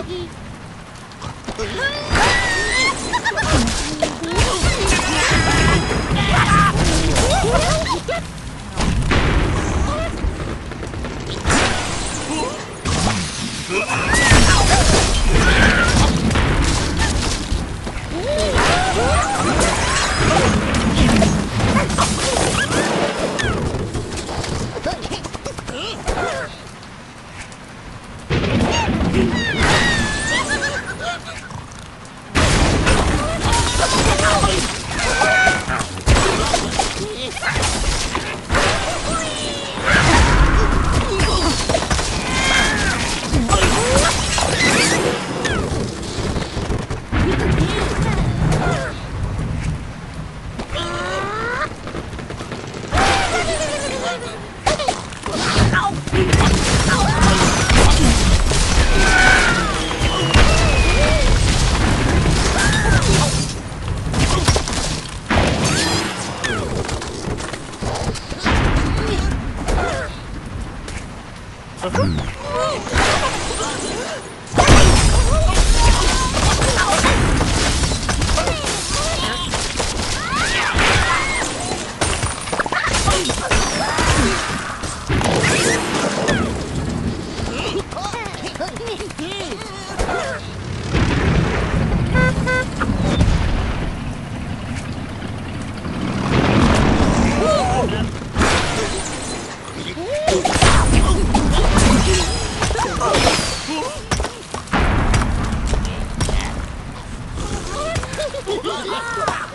Ugh! Hmm.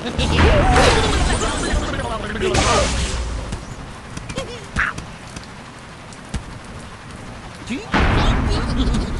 Thank you.